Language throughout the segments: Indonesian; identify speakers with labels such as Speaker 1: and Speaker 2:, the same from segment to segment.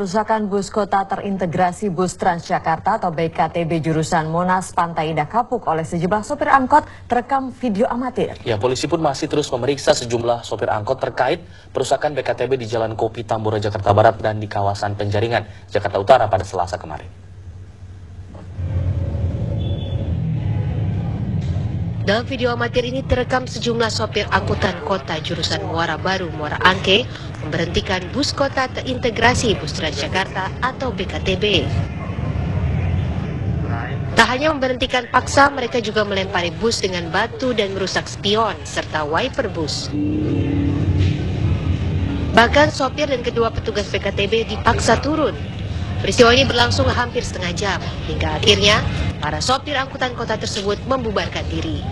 Speaker 1: perusahaan bus kota terintegrasi bus Transjakarta atau BKTB jurusan Monas Pantai Indah Kapuk oleh sejumlah sopir angkot terekam video amatir.
Speaker 2: Ya, polisi pun masih terus memeriksa sejumlah sopir angkot terkait perusahaan BKTB di Jalan Kopi Tambora, Jakarta Barat dan di kawasan Penjaringan, Jakarta Utara pada Selasa kemarin.
Speaker 3: Dalam video amatir ini terekam sejumlah sopir angkutan kota jurusan Muara Baru Muara Angke memberhentikan bus kota terintegrasi bus Transjakarta atau BKTB. Tak hanya memberhentikan paksa, mereka juga melempari bus dengan batu dan merusak spion serta wiper bus. Bahkan sopir dan kedua petugas BKTB dipaksa turun. Peristiwa ini berlangsung hampir setengah jam, hingga akhirnya para sopir angkutan kota tersebut membubarkan diri.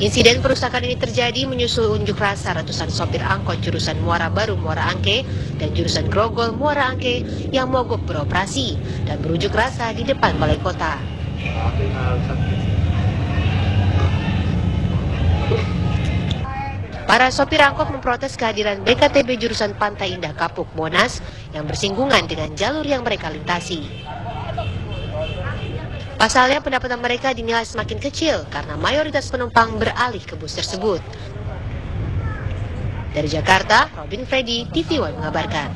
Speaker 3: Insiden perusakan ini terjadi menyusul unjuk rasa ratusan sopir angkot jurusan Muara Baru Muara Angke dan jurusan Grogol Muara Angke yang mogok beroperasi dan berunjuk rasa di depan balai kota. Para sopir angkot memprotes kehadiran BKTB jurusan Pantai Indah Kapuk Monas yang bersinggungan dengan jalur yang mereka lintasi. Pasalnya pendapatan mereka dinilai semakin kecil karena mayoritas penumpang beralih ke bus tersebut. Dari Jakarta, Robin Freddy, TV One mengabarkan.